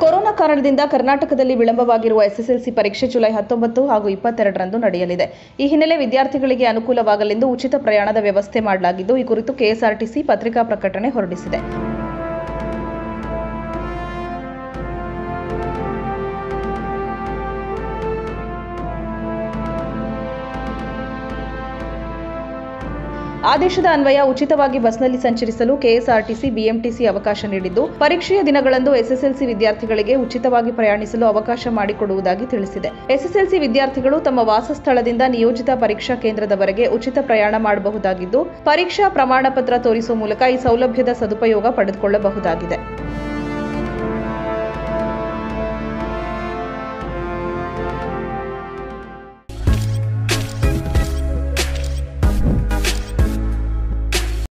ಕಾರಣದಿಂದ ಕರ್ನಾಟಕದಲ್ಲಿ ವಿಳಂಬವಾಗಿರುವ ಎಸ್ಎಸ್ಎಲ್ಸಿ ಪರೀಕ್ಷೆ ಜುಲೈ ಹತ್ತೊಂಬತ್ತು ಹಾಗೂ ಇಪ್ಪತ್ತೆರಡರಂದು ನಡೆಯಲಿದೆ. ಈ ಹಿನ್ನೆಲೆ ವಿದ್ಯಾರ್ಥಿಗಳಿಗೆ ಅನುಕೂಲವಾಗಲೆಂದು ಉಚಿತ ಪ್ರಯಾಣದ ವ್ಯವಸ್ಥೆ ಮಾಡಲಾಗಿದ್ದು, ಈ ಕುರಿತು ಕೆಎಸ್ಆರ್ಟಿಸಿ ಪತ್ರಿಕಾ ಪ್ರಕಟಣೆ ಹೊರಡಿಸಿದೆ. ಆದೇಶದ ಅನ್ವಯ ಉಚಿತವಾಗಿ ಬಸ್ನಲ್ಲಿ ಸಂಚರಿಸಲು ಕೆಎಸ್ಆರ್ಟಿಸಿ, ಬಿಎಂಟಿಸಿ ಅವಕಾಶ ನೀಡಿದ್ದು, ಪರೀಕ್ಷೆಯ ದಿನಗಳಂದು ಎಸ್ಎಸ್ಎಲ್ಸಿ ವಿದ್ಯಾರ್ಥಿಗಳಿಗೆ ಉಚಿತವಾಗಿ ಪ್ರಯಾಣಿಸಲು ಅವಕಾಶ ಮಾಡಿಕೊಡುವುದಾಗಿ ತಿಳಿಸಿದೆ. ಎಸ್ಎಸ್ಎಲ್ಸಿ ವಿದ್ಯಾರ್ಥಿಗಳು ತಮ್ಮ ವಾಸಸ್ಥಳದಿಂದ ನಿಯೋಜಿತ ಪರೀಕ್ಷಾ ಕೇಂದ್ರದವರೆಗೆ ಉಚಿತ ಪ್ರಯಾಣ ಮಾಡಬಹುದಾಗಿದ್ದು, ಪರೀಕ್ಷಾ ಪ್ರಮಾಣ ಪತ್ರ ತೋರಿಸುವ ಮೂಲಕ ಈ ಸೌಲಭ್ಯದ ಸದುಪಯೋಗ ಪಡೆದುಕೊಳ್ಳಬಹುದಾಗಿದೆ.